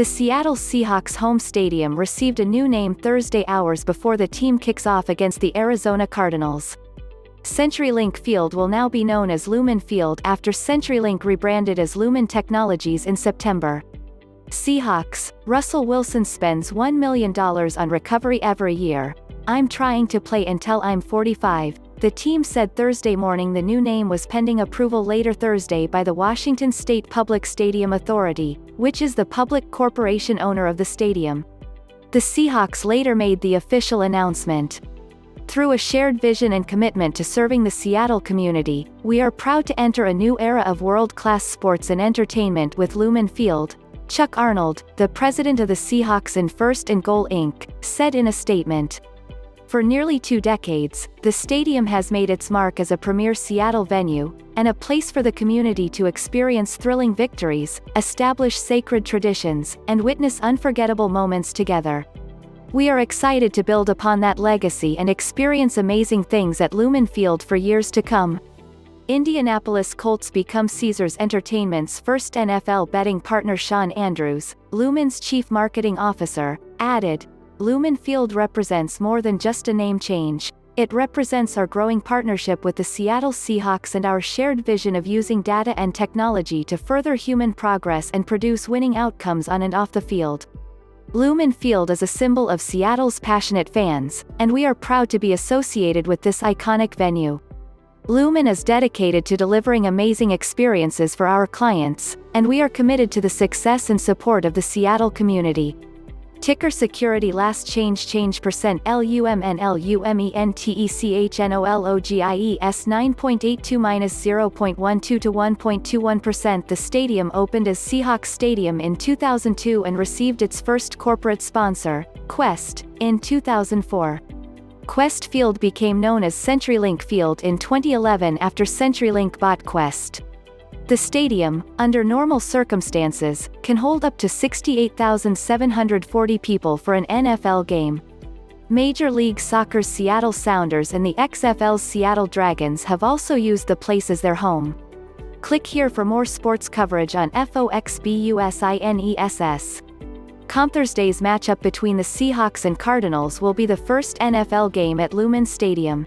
The Seattle Seahawks home stadium received a new name Thursday hours before the team kicks off against the Arizona Cardinals. CenturyLink Field will now be known as Lumen Field after CenturyLink rebranded as Lumen Technologies in September. Seahawks, Russell Wilson spends $1 million on recovery every year. I'm trying to play until I'm 45, the team said Thursday morning the new name was pending approval later Thursday by the Washington State Public Stadium Authority, which is the public corporation owner of the stadium. The Seahawks later made the official announcement. Through a shared vision and commitment to serving the Seattle community, we are proud to enter a new era of world-class sports and entertainment with Lumen Field, Chuck Arnold, the president of the Seahawks and First and Goal Inc., said in a statement. For nearly two decades, the stadium has made its mark as a premier Seattle venue, and a place for the community to experience thrilling victories, establish sacred traditions, and witness unforgettable moments together. We are excited to build upon that legacy and experience amazing things at Lumen Field for years to come. Indianapolis Colts become Caesars Entertainment's first NFL betting partner Shaun Andrews, Lumen's chief marketing officer, added, Lumen Field represents more than just a name change. It represents our growing partnership with the Seattle Seahawks and our shared vision of using data and technology to further human progress and produce winning outcomes on and off the field. Lumen Field is a symbol of Seattle's passionate fans, and we are proud to be associated with this iconic venue. Lumen is dedicated to delivering amazing experiences for our clients, and we are committed to the success and support of the Seattle community. Ticker security last change change percent LUMNLUMENTECHNOLOGIES 9.82 minus 0.12 to 1.21 percent The stadium opened as Seahawks Stadium in 2002 and received its first corporate sponsor, Qwest, in 2004. Qwest Field became known as CenturyLink Field in 2011 after CenturyLink bought Qwest. The stadium, under normal circumstances, can hold up to 68,740 people for an NFL game. Major League Soccer's Seattle Sounders and the XFL's Seattle Dragons have also used the place as their home. Click here for more sports coverage on FOXBUSINESS. Thursday's matchup between the Seahawks and Cardinals will be the first NFL game at Lumen Stadium.